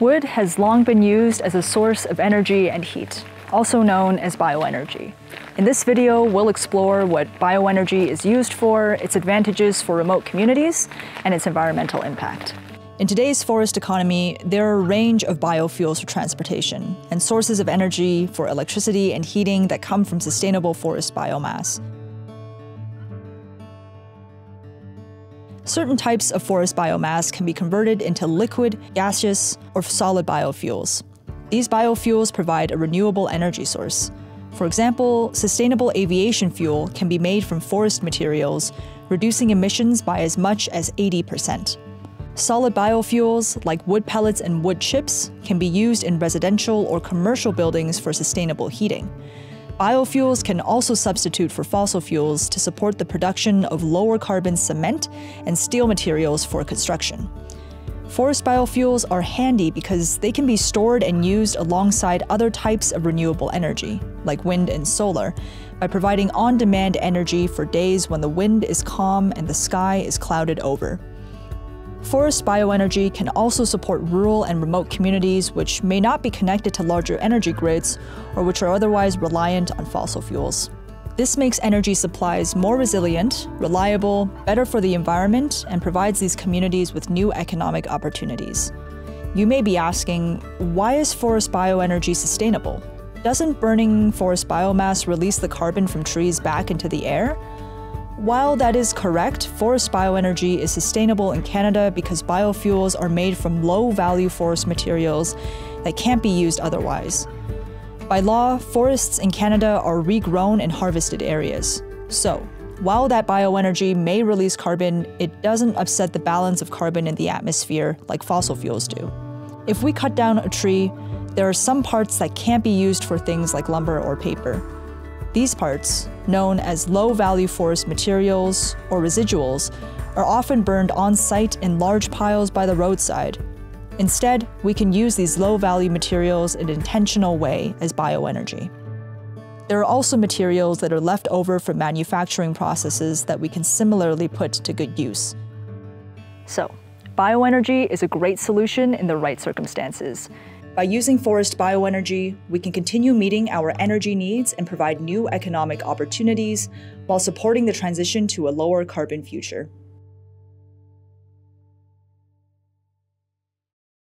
Wood has long been used as a source of energy and heat, also known as bioenergy. In this video, we'll explore what bioenergy is used for, its advantages for remote communities, and its environmental impact. In today's forest economy, there are a range of biofuels for transportation and sources of energy for electricity and heating that come from sustainable forest biomass. Certain types of forest biomass can be converted into liquid, gaseous, or solid biofuels. These biofuels provide a renewable energy source. For example, sustainable aviation fuel can be made from forest materials, reducing emissions by as much as 80%. Solid biofuels, like wood pellets and wood chips, can be used in residential or commercial buildings for sustainable heating. Biofuels can also substitute for fossil fuels to support the production of lower carbon cement and steel materials for construction. Forest biofuels are handy because they can be stored and used alongside other types of renewable energy, like wind and solar, by providing on demand energy for days when the wind is calm and the sky is clouded over. Forest bioenergy can also support rural and remote communities which may not be connected to larger energy grids or which are otherwise reliant on fossil fuels. This makes energy supplies more resilient, reliable, better for the environment, and provides these communities with new economic opportunities. You may be asking, why is forest bioenergy sustainable? Doesn't burning forest biomass release the carbon from trees back into the air? While that is correct, forest bioenergy is sustainable in Canada because biofuels are made from low value forest materials that can't be used otherwise. By law, forests in Canada are regrown in harvested areas. So, while that bioenergy may release carbon, it doesn't upset the balance of carbon in the atmosphere like fossil fuels do. If we cut down a tree, there are some parts that can't be used for things like lumber or paper. These parts, known as low-value forest materials or residuals, are often burned on site in large piles by the roadside. Instead, we can use these low-value materials in an intentional way as bioenergy. There are also materials that are left over from manufacturing processes that we can similarly put to good use. So, bioenergy is a great solution in the right circumstances. By using forest bioenergy, we can continue meeting our energy needs and provide new economic opportunities while supporting the transition to a lower carbon future.